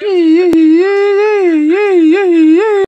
いいいいいい